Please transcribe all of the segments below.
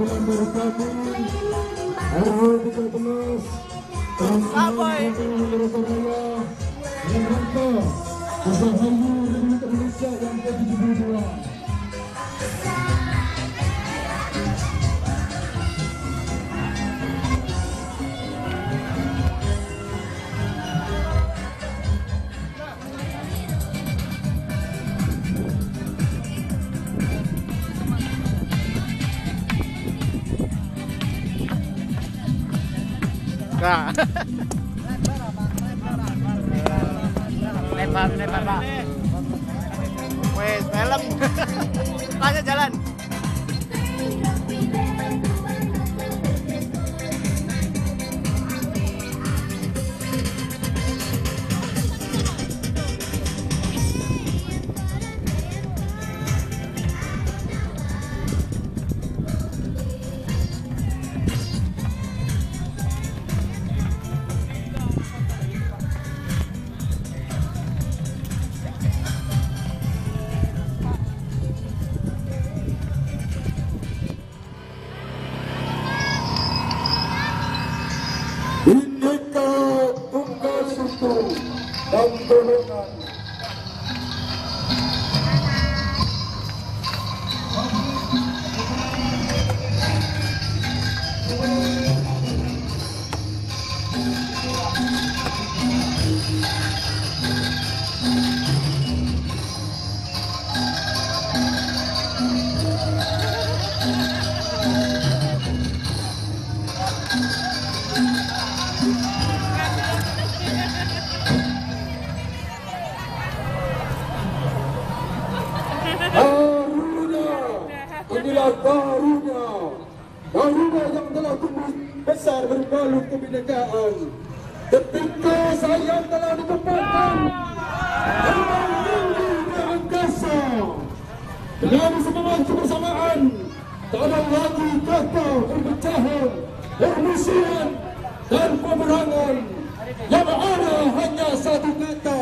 penampilan dari kami RW13 Aboy. Raya yang rangka Usahayu Republik Indonesia yang ke-72 Nah. Garuda yang telah tumbuh besar berbalung kebinekaan ketika saya telah ditempatkan terbang tinggi di angkasa. Dengan semangat kebersamaan tak ada lagi kata perpecahan permusuhan dan peperangan yang ada hanya satu kata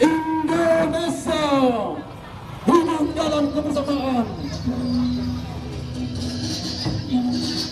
Indonesia. Hidup dalam kebersamaan. Yeah.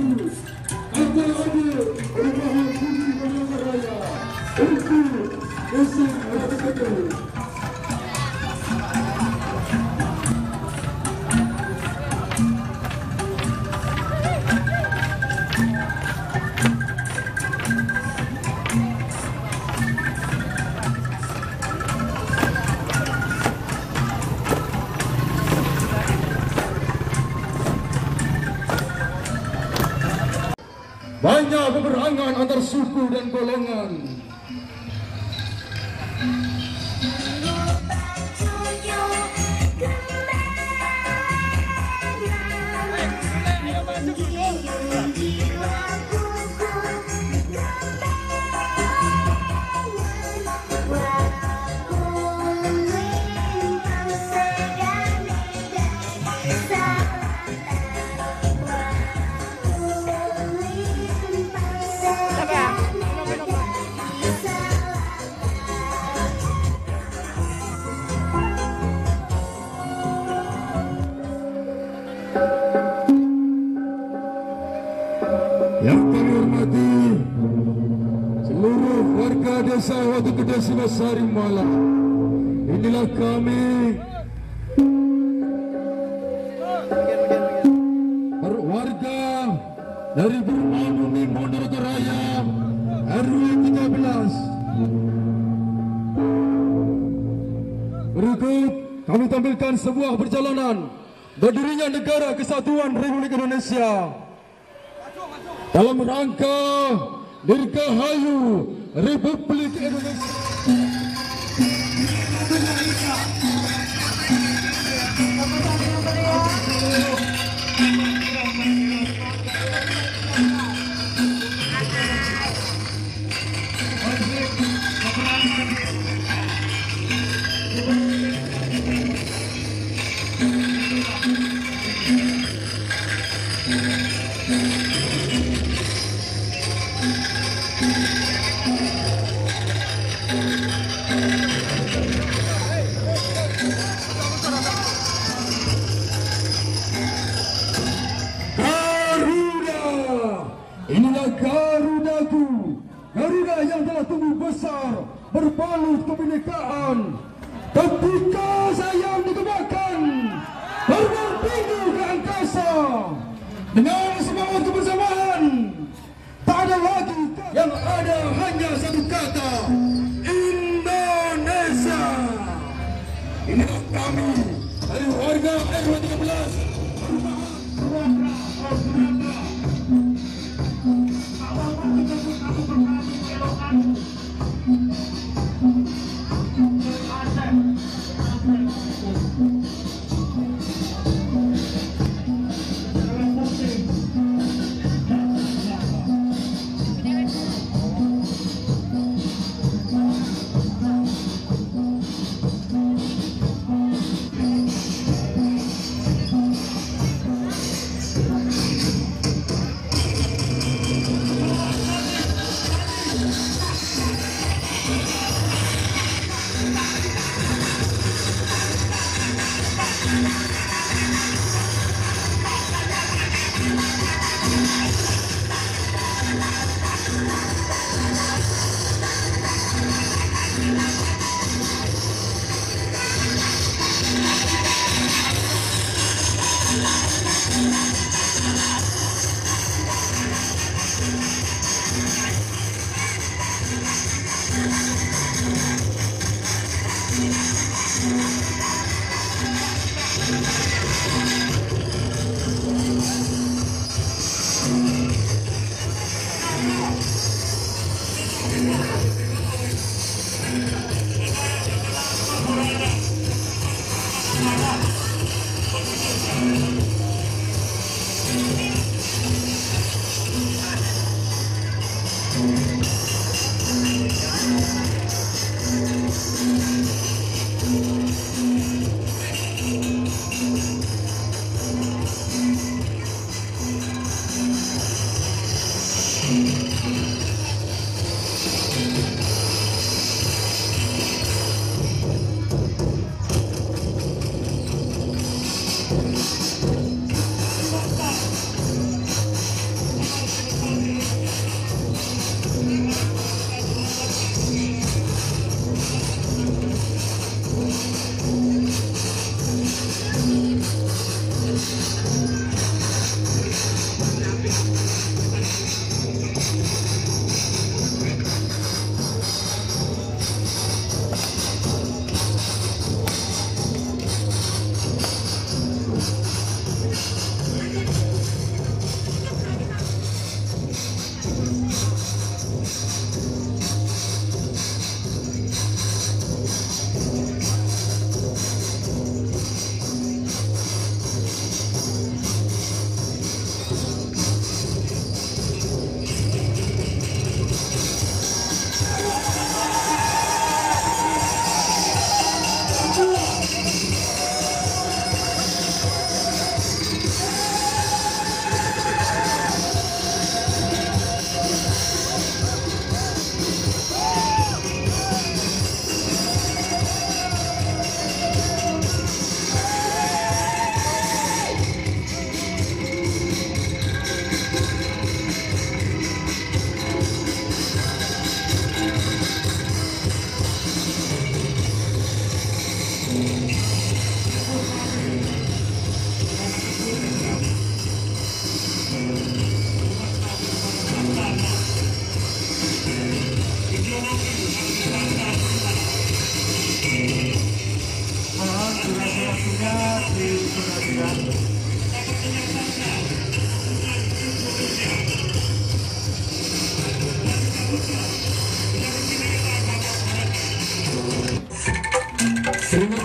suku dan golongan. Singasari Malang. Inilah kami warga dari Bumi Ponorogo Raya RW 13. Berikut kami tampilkan sebuah perjalanan berdirinya negara kesatuan Republik Indonesia dalam rangka Dirgahayu Republik Indonesia. Ketika sayang dikembangkan, tinggi ke angkasa. Dengan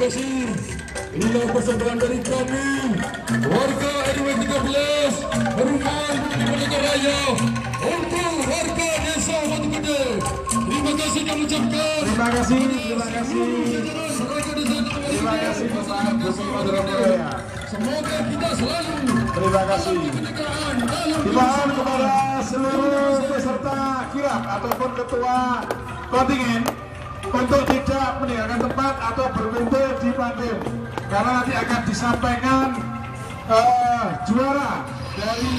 kasih. Inilah persembahan dari kami, warga RW 13, Perumahan Bukit Merdeka Raya, untuk warga Desa Batu Gede. Terima kasih kami ucapkan. Terima kasih, terima kasih. Terima kasih Madura Jaya. Semoga kita selalu Terima kasih. Dimohon kepada seluruh peserta kirap ataupun ketua kontingen untuk tidak meninggalkan tempat atau berhenti di panggung karena nanti akan disampaikan eh, juara dari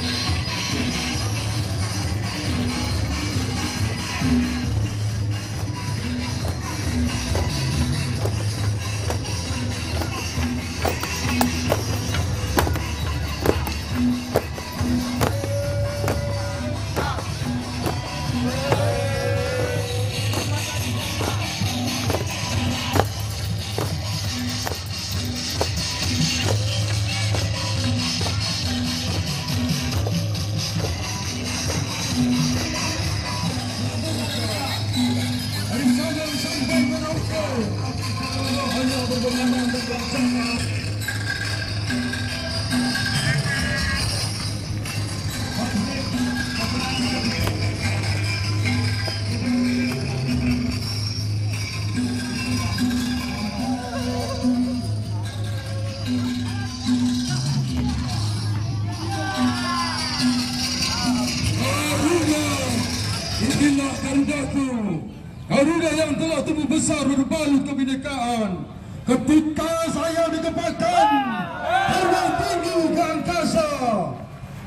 inilah Garudaku. Garuda yang telah tumbuh besar berbalut kebinekaan. Ketika saya ditempatkan terbang tinggi ke angkasa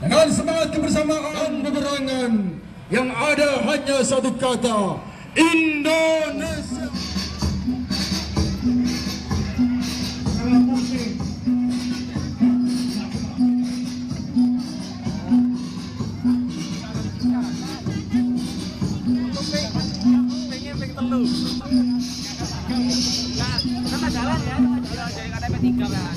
dengan semangat kebersamaan peperangan yang ada hanya satu kata Indonesia. Kita jalan ya jadi KTP tiga lah